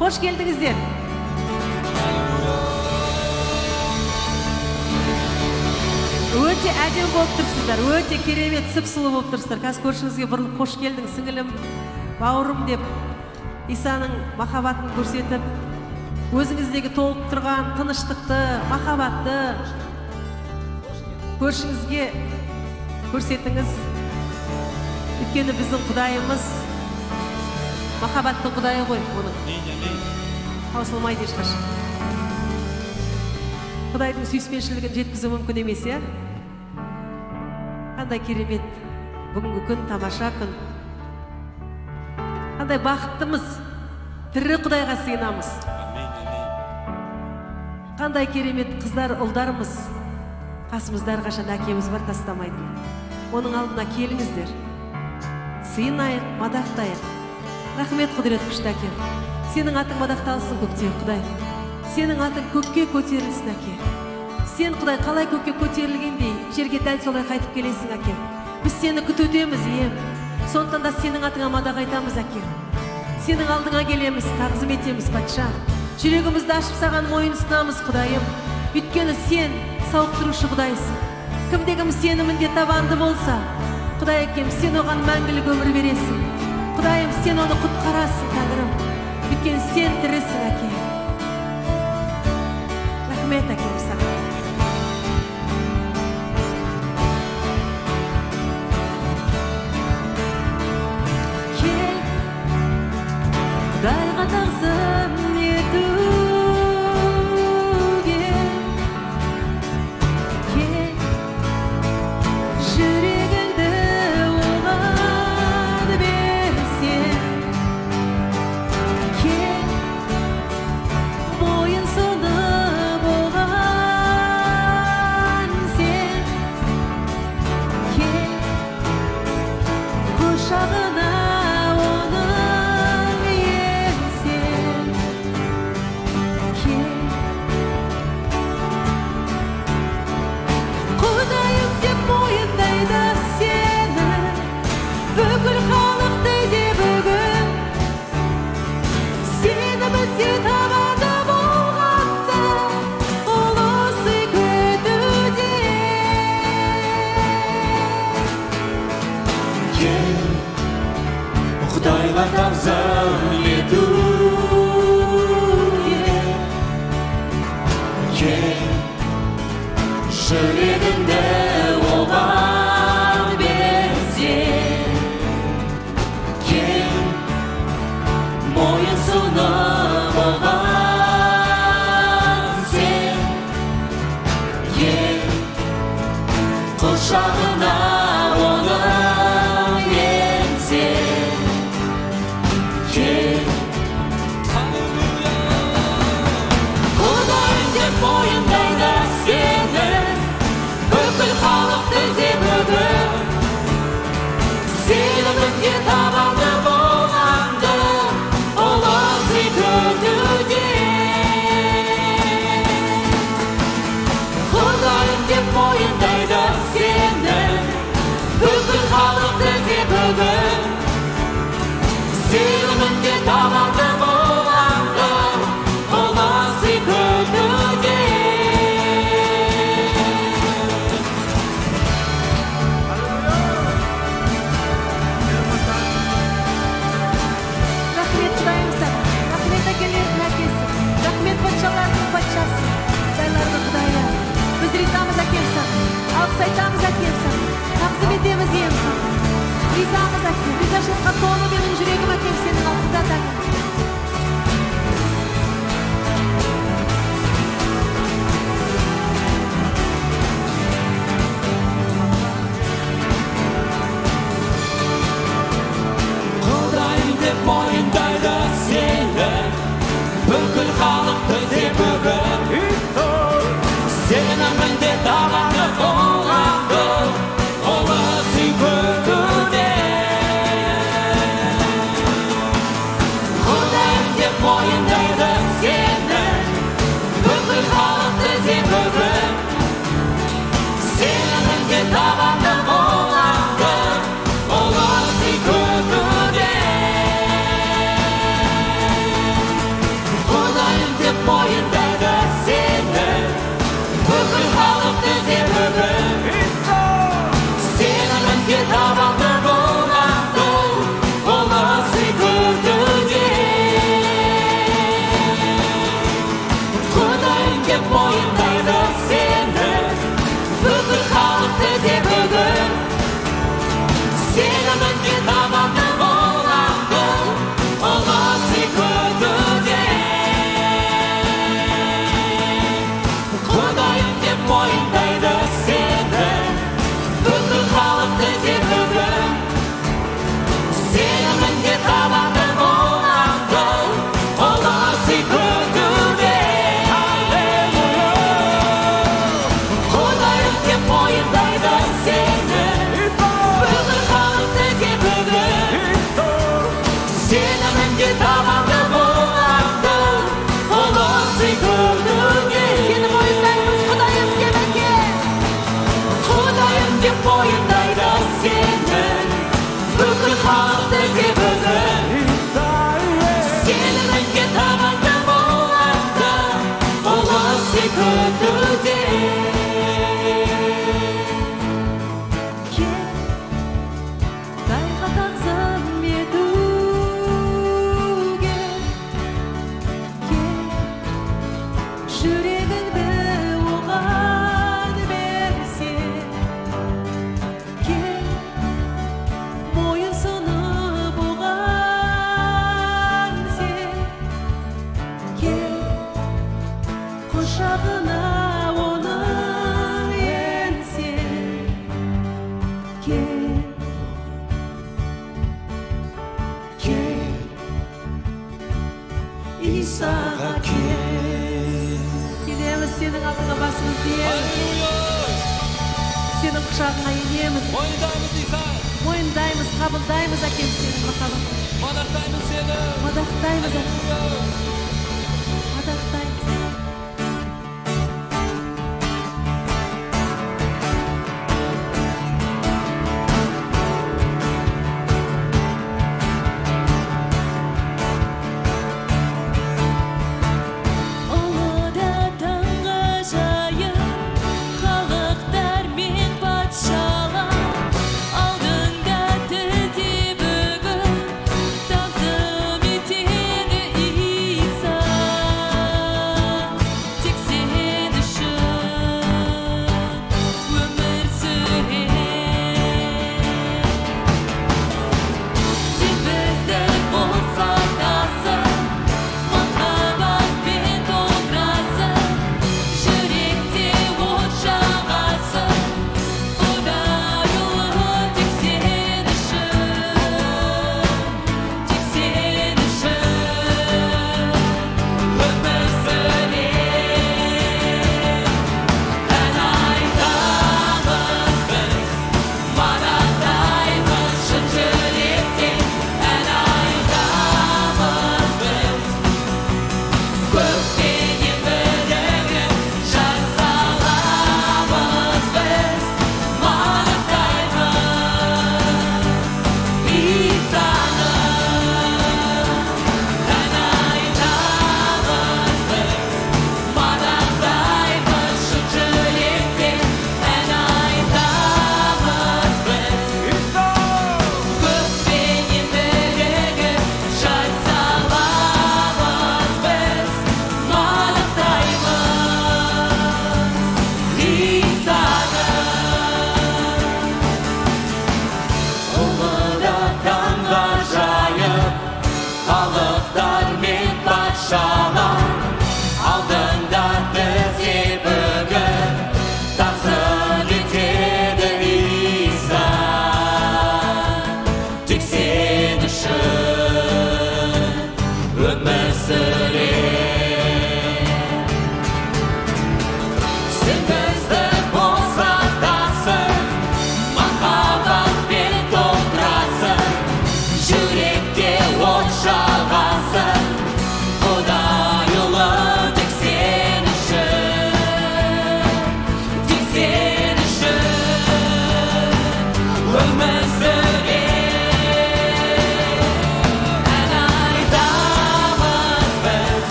қош келдіңіздер өте әдемі болып тұрсыздар өте керемет сып сұлу болып тұрсыздар. Қазір көршіңізге бұрылып қош келдің сіңілім бауырым деп исаның махаббатын көрсетіп өзіңіздегі толып тұрған тыныштықты махаббатты көршіңізге көрсетіңіз. Өйткені біздің құдайымыз махаббаттың құдайы ғой оның. Таусылмайды ешқашан. Құдайдың сүйіспеншілігін жеткізу мүмкін емес иә? Қандай керемет бүгінгі күн тамаша күн. Қандай бақыттымыз. Тірі құдайға сыйынамыз. Қандай керемет қыздар ұлдарымыз. Қасымызда әрқашан әкеміз бар тастамайтын. Оның алдына келіңіздер. Сыйынайық мадақтайық. Рахмет құдірет күшті әкем сенің атың мадақталсын көкте құдай. Сенің атың көкке көтерілсін әке. Сен құдай қалай көкке көтерілгендей жерге дәл солай қайтып келесің әкем біз сені күтудеміз ием. Сондықтан да сенің атыңа мадақ айтамыз әкем сенің алдыңа келеміз тағзым етеміз патша. Жүрегімізді ашып саған мойынсынамыз құдайым. Өйткені сен сауықтырушы құдайсың. Кімде кім сенімінде табанды болса құдай әкем сен оған мәңгілік өмір бересің. Құдайым сен оны құтқарасың тәңірім өйткені сен тірісің әке. Рахмет әкем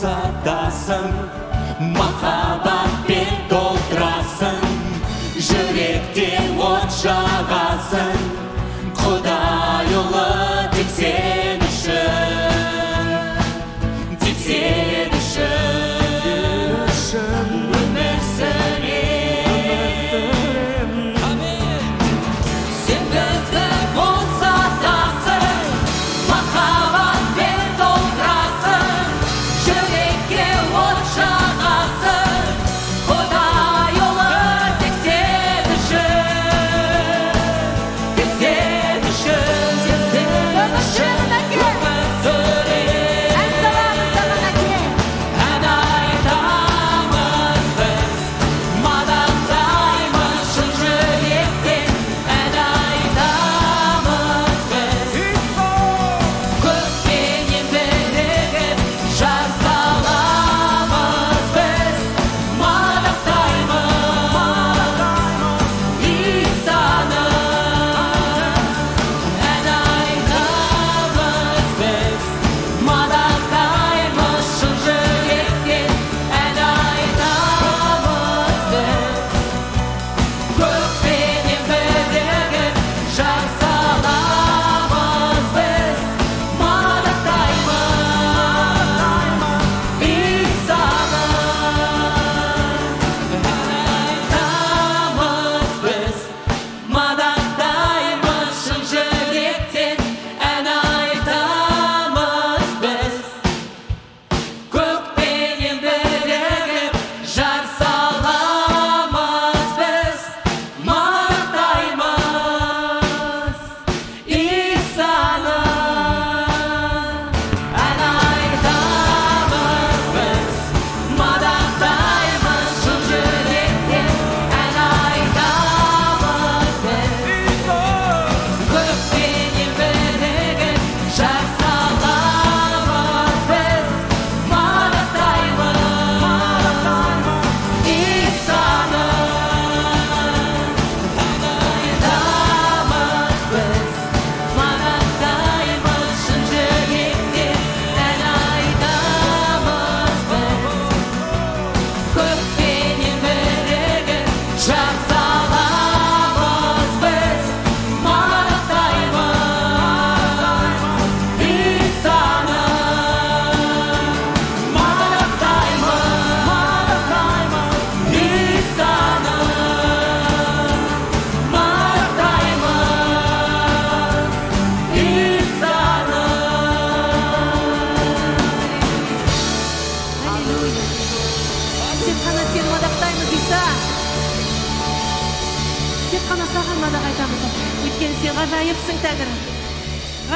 sada sam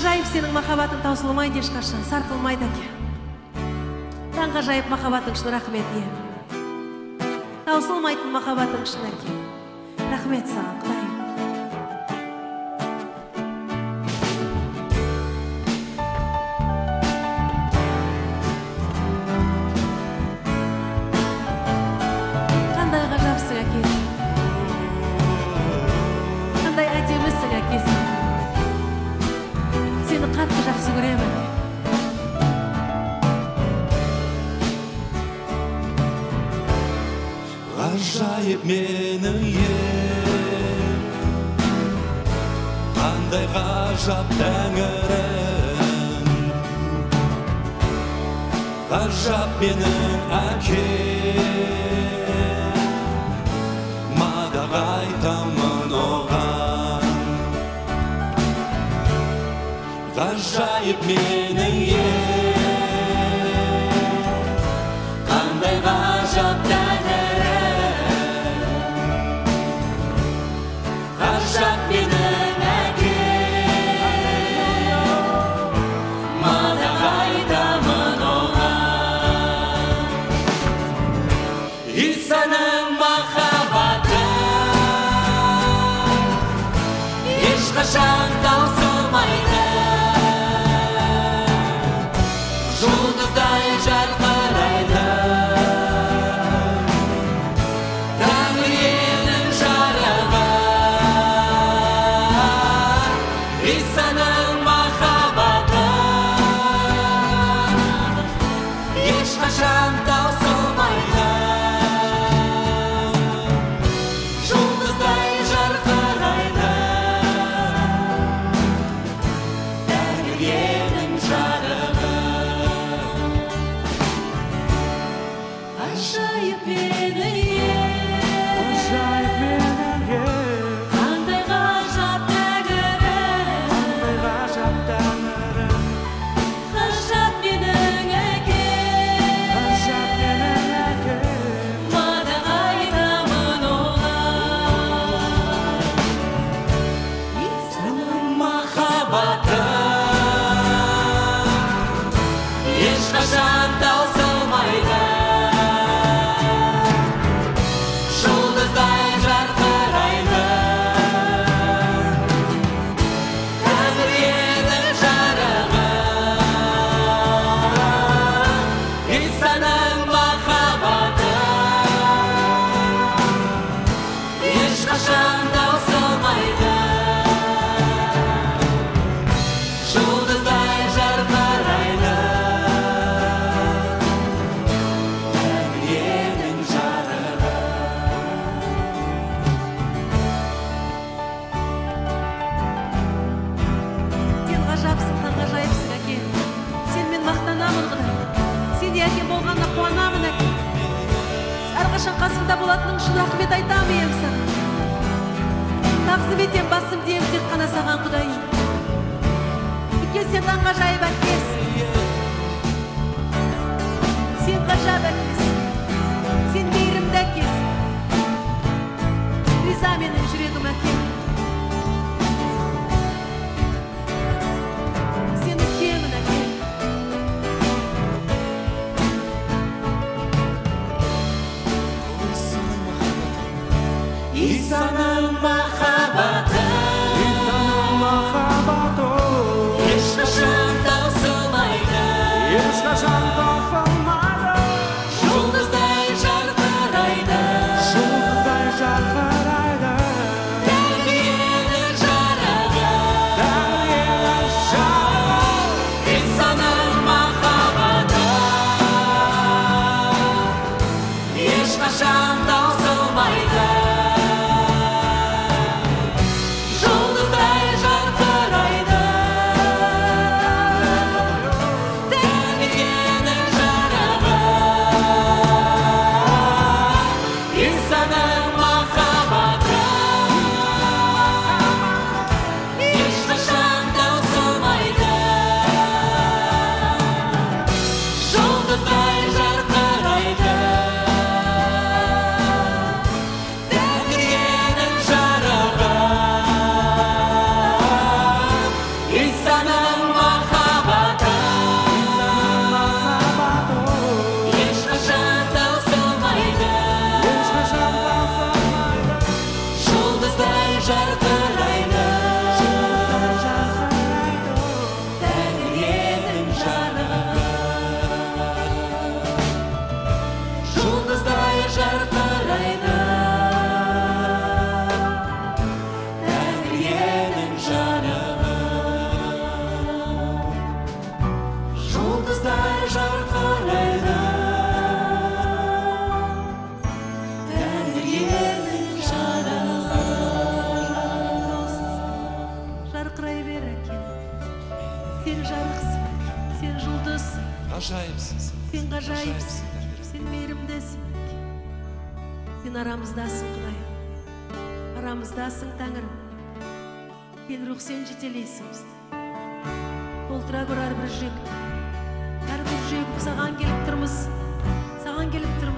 таңғажайып сенің махаббатың таусылмайды ешқашан. Сарқылмайды әке. Таңғажайып махаббатың үшін рахмет ием. Таусылмайтын махаббатың үшін әке. Рахмет саған құдай менің ем қандай ғажап тәңірім. Ғажап менің әкем. Мадақ айтамын оған. Ғажайып менің ел. מחבתה יש חשן үшін рахмет айтамын ием саған тағзым етемін басымды иемін тек қана саған құдайым. Өйткені сен таңғажайып әкесің сен ғажап әкесің сен мейірімді әкесің риза менің жүрегім әкем. сен рухсен жетелейсің толтыра көр әрбір жүректі әрбір жүрек саған келіп тұрмыз саған келіп тұр